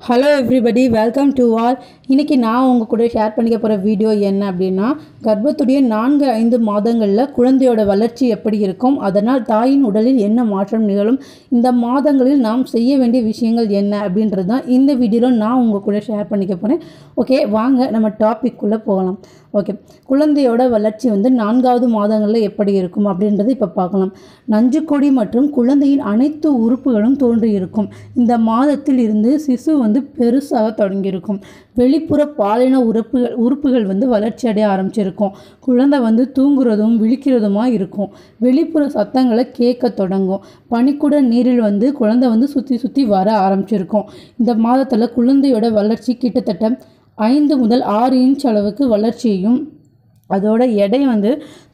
Hello everybody welcome to all இன்றைக்கி நான் உங்கள் கூட ஷேர் பண்ணிக்க போகிற வீடியோ என்ன அப்படின்னா கர்ப்பத்துடைய நான்கு ஐந்து மாதங்களில் குழந்தையோட வளர்ச்சி எப்படி இருக்கும் அதனால் தாயின் உடலில் என்ன மாற்றம் நிகழும் இந்த மாதங்களில் நாம் செய்ய வேண்டிய விஷயங்கள் என்ன அப்படின்றது தான் இந்த வீடியோவில் நான் உங்கள் கூட ஷேர் பண்ணிக்க போகிறேன் ஓகே வாங்க நம்ம டாபிக்குள்ளே போகலாம். ஓகே. குழந்தையோட வளர்ச்சி வந்து நான்காவது மாதங்களில் எப்படி இருக்கும் அப்படின்றது இப்போ பார்க்கலாம். நஞ்சுக்கொடி மற்றும் குழந்தையின் அனைத்து உறுப்புகளும் தோன்றியிருக்கும். இந்த மாதத்தில் இருந்து சிசு வந்து பெருசாக தொடங்கியிருக்கும். வெளிப்புற பாலின உறுப்புகள் உறுப்புகள் வந்து வளர்ச்சி அடைய ஆரம்பிச்சிருக்கும். குழந்தை வந்து தூங்குறதும் விழிக்கிறதுமா இருக்கும். வெளிப்புற சத்தங்களை கேட்க தொடங்கும். பனிக்குட நீரில் வந்து குழந்தை வந்து சுற்றி சுற்றி வர ஆரம்பிச்சிருக்கும். இந்த மாதத்தில் குழந்தையோட வளர்ச்சி கிட்டத்தட்ட ஐந்து முதல் ஆறு இன்ச் அளவுக்கு வளர்ச்சியையும் அதோட எடை வந்து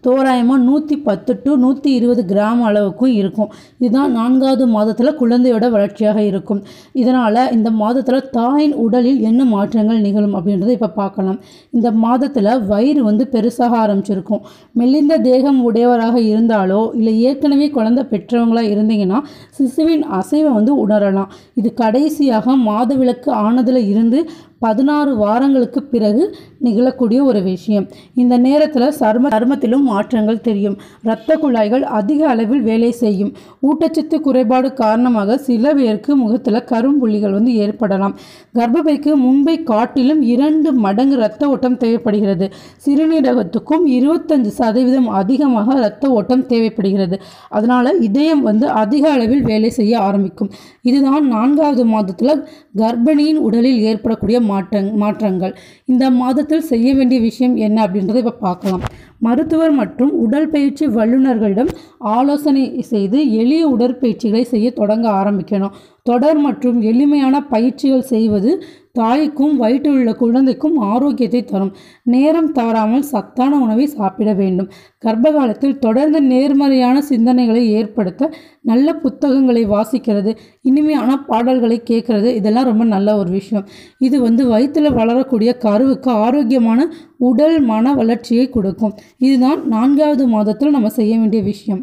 தோராயமாக நூற்றி பத்து டு நூற்றி இருபது கிராம் அளவுக்கும் இருக்கும். இதுதான் நான்காவது மாதத்தில் குழந்தையோட வளர்ச்சியாக இருக்கும். இதனால் இந்த மாதத்தில் தாயின் உடலில் என்ன மாற்றங்கள் நிகழும் அப்படின்றத இப்போ பார்க்கலாம். இந்த மாதத்தில் வயிறு வந்து பெருசாக ஆரம்பிச்சிருக்கும். மெலிந்த தேகம் உடையவராக இருந்தாலோ இல்லை ஏற்கனவே குழந்தை பெற்றவங்களாக இருந்தீங்கன்னா சிசுவின் அசைவை வந்து உணரலாம். இது கடைசியாக மாதவிலக்கு ஆனதில் இருந்து பதினாறு வாரங்களுக்கு பிறகு நிகழக்கூடிய ஒரு விஷயம். இந்த நேரத்தில் சர்ம சர்மத்திலும் மாற்றங்கள் தெரியும். இரத்த குழாய்கள் அதிக அளவில் வேலை செய்யும். ஊட்டச்சத்து குறைபாடு காரணமாக சில பேருக்கு முகத்தில் கரும்புள்ளிகள் வந்து ஏற்படலாம். கர்ப்பப்பைக்கு முன்பை காட்டிலும் இரண்டு மடங்கு இரத்த ஓட்டம் தேவைப்படுகிறது. சிறுநீரகத்துக்கும் இருபத்தஞ்சு சதவீதம் அதிகமாக இரத்த ஓட்டம் தேவைப்படுகிறது. அதனால் இதயம் வந்து அதிக அளவில் வேலை செய்ய ஆரம்பிக்கும். இதுதான் நான்காவது மாதத்தில் கர்ப்பிணியின் உடலில் ஏற்படக்கூடிய மாற்றங் மாற்றங்கள். இந்த மாதத்தில் செய்ய வேண்டிய விஷயம் என்ன அப்படின்றத இப்போ பார்க்கலாம். மருத்துவர் மற்றும் உடற்பயிற்சி வல்லுநர்களிடம் ஆலோசனை செய்து எளிய உடற்பயிற்சிகளை செய்ய தொடங்க ஆரம்பிக்கணும். தொடர் மற்றும் எளிமையான பயிற்சிகள் செய்வது தாய்க்கும் வயிற்றில் உள்ள குழந்தைக்கும் ஆரோக்கியத்தை தரும். நேரம் தவறாமல் சத்தான உணவை சாப்பிட வேண்டும். கர்ப்ப காலத்தில் தொடர்ந்து நேர்மறையான சிந்தனைகளை ஏற்படுத்த நல்ல புத்தகங்களை வாசிக்கிறது இனிமையான பாடல்களை கேட்கறது இதெல்லாம் ரொம்ப நல்ல ஒரு விஷயம். இது வந்து வயிற்றில் வளரக்கூடிய கருவுக்கு ஆரோக்கியமான உடல் மன வளர்ச்சியை கொடுக்கும். இதுதான் நான்காவது மாதத்தில் நம்ம செய்ய வேண்டிய விஷயம்.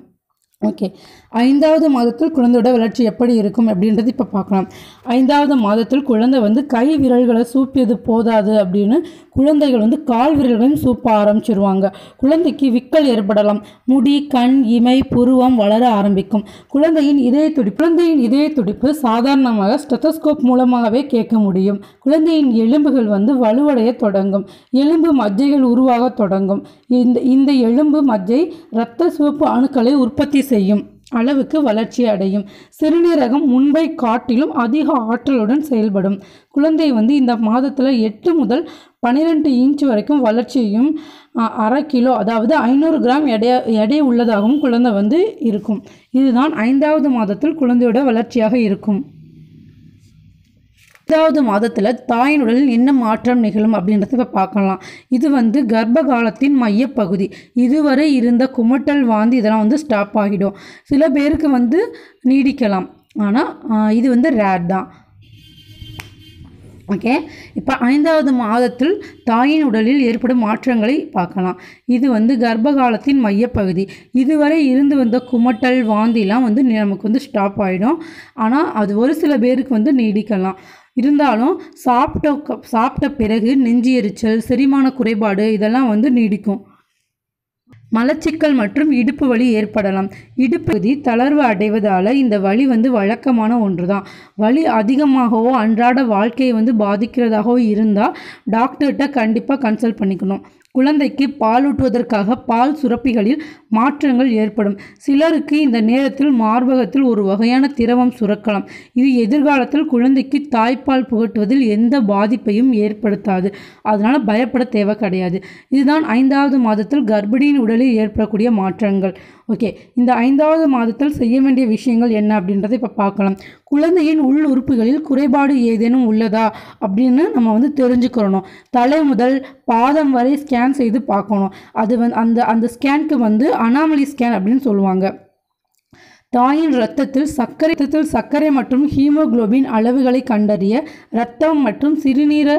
ஓகே. ஐந்தாவது மாதத்தில் குழந்தையோட வளர்ச்சி எப்படி இருக்கும் அப்படின்றது இப்போ பார்க்கலாம் ஐந்தாவது மாதத்தில் குழந்தை வந்து கை விரல்களை சூப்பியது போதாது அப்படின்னு குழந்தைகள் வந்து கால் விரல்களையும் சூப்ப ஆரம்பிச்சிருவாங்க. குழந்தைக்கு விக்கல் ஏற்படலாம். முடி கண் இமை புருவம் வளர ஆரம்பிக்கும். குழந்தையின் இதய துடிப்பு குழந்தையின் இதய துடிப்பு சாதாரணமாக ஸ்டெத்தஸ்கோப் மூலமாகவே கேட்க முடியும். குழந்தையின் எலும்புகள் வந்து வலுவடைய தொடங்கும். எலும்பு மஜ்ஜைகள் உருவாக தொடங்கும். இந்த இந்த எலும்பு மஜ்ஜை இரத்த சிவப்பு அணுக்களை உற்பத்தி செய்யும். அளவுக்கு வளர்ச்சி அடையும். சிறுநீரகம் முன்பை காட்டிலும் அதிக ஆற்றலுடன் செயல்படும். குழந்தை வந்து இந்த மாதத்தில் எட்டு முதல் பன்னிரெண்டு இன்ச் வரைக்கும் வளர்ச்சியும் அரை கிலோ அதாவது ஐநூறு கிராம் எடை எடை உள்ளதாகவும் குழந்தை வந்து இருக்கும். இதுதான் ஐந்தாவது மாதத்தில் குழந்தையோட வளர்ச்சியாக இருக்கும். ஐந்தாவது மாதத்தில் தாயின் உடலில் என்ன மாற்றம் நிகழும் அப்படின்றத இப்போ பார்க்கலாம். இது வந்து கர்ப்ப காலத்தின் மையப்பகுதி. இதுவரை இருந்த குமட்டல் வாந்தி இதெல்லாம் வந்து ஸ்டாப் ஆகிடும். சில பேருக்கு வந்து நீடிக்கலாம். ஆனால் இது வந்து ரேர் தான். ஓகே இப்போ ஐந்தாவது மாதத்தில் தாயின் உடலில் ஏற்படும் மாற்றங்களை பார்க்கலாம். இது வந்து கர்ப்ப காலத்தின் மையப்பகுதி. இதுவரை இருந்து வந்த குமட்டல் வாந்திலாம் வந்து நமக்கு வந்து ஸ்டாப் ஆகிடும் ஆனால் அது ஒரு சில பேருக்கு வந்து நீடிக்கலாம். இருந்தாலும் சாப்பிட்ட சாப்பிட்ட பிறகு நெஞ்சு எரிச்சல் செரிமான குறைபாடு இதெல்லாம் வந்து நீடிக்கும். மலச்சிக்கல் மற்றும் இடுப்பு வலி ஏற்படலாம். இடுப்பகுதி தளர்வு அடைவதால் இந்த வலி வந்து வழக்கமான ஒன்று தான் வலி அதிகமாகவோ அன்றாட வாழ்க்கையை வந்து பாதிக்கிறதாகவோ இருந்தால் டாக்டர்கிட்ட கண்டிப்பாக கன்சல்ட் பண்ணிக்கணும். குழந்தைக்கு பாலூட்டுவதற்காக பால் சுரப்பிகளில் மாற்றங்கள் ஏற்படும். சிலருக்கு இந்த நேரத்தில் மார்பகத்தில் ஒரு வகையான திரவம் சுரக்கலாம். இது எதிர்காலத்தில் குழந்தைக்கு தாய்ப்பால் புகட்டுவதில் எந்த பாதிப்பையும் ஏற்படுத்தாது. அதனால் பயப்பட தேவை கிடையாது. இதுதான் ஐந்தாவது மாதத்தில் கர்ப்பிணியின் உடலில் ஏற்படக்கூடிய மாற்றங்கள். ஓகே இந்த ஐந்தாவது மாதத்தில் செய்ய வேண்டிய விஷயங்கள் என்ன அப்படின்றத இப்போ பார்க்கலாம். குழந்தையின் உள் உறுப்புகளில் குறைபாடு ஏதேனும் உள்ளதா அப்படின்னு நம்ம வந்து தெரிஞ்சுக்கிறணும். தலை முதல் பாதம் வரை ஸ்கேன் செய்து பார்க்கணும். அது வந்து அந்த அந்த ஸ்கேனுக்கு வந்து அனாமலி ஸ்கேன் அப்படின்னு சொல்லுவாங்க. தாயின் இரத்தத்தில் சர்க்கரை இரத்தத்தில் சர்க்கரை மற்றும் ஹீமோகுளோபின் அளவுகளை கண்டறிய இரத்தம் மற்றும் சிறுநீர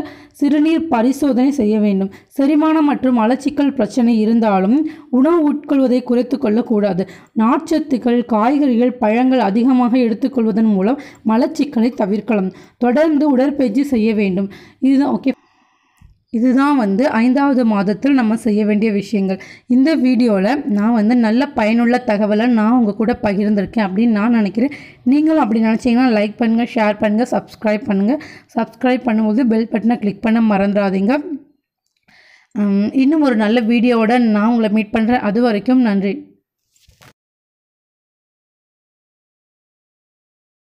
சிறுநீர் பரிசோதனை செய்ய வேண்டும். செரிமானம் மற்றும் மலச்சிக்கல் பிரச்சனை இருந்தாலும் உணவு உட்கொள்வதை குறைத்து கொள்ளக்கூடாது. நார்ச்சத்துக்கள் காய்கறிகள் பழங்கள் அதிகமாக எடுத்துக்கொள்வதன் மூலம் மலச்சிக்கலை தவிர்க்கலாம். தொடர்ந்து உடற்பயிற்சி செய்ய வேண்டும். இதுதான் ஓகே. இதுதான் வந்து ஐந்தாவது மாதத்தில் நம்ம செய்ய வேண்டிய விஷயங்கள். இந்த வீடியோவில் நான் வந்து நல்ல பயனுள்ள தகவலை நான் உங்கள் கூட பகிர்ந்திருக்கேன் அப்படின்னு நான் நினைக்கிறேன். நீங்களும் அப்படி நினச்சிங்கன்னா லைக் பண்ணுங்கள் ஷேர் பண்ணுங்கள் சப்ஸ்கிரைப் பண்ணுங்கள் சப்ஸ்கிரைப் பண்ணும்போது பெல் பட்டனை கிளிக் பண்ண மறந்துடாதீங்க. இன்னும் ஒரு நல்ல வீடியோவோட நான் உங்களை மீட் பண்ணுறேன் அது வரைக்கும் நன்றி.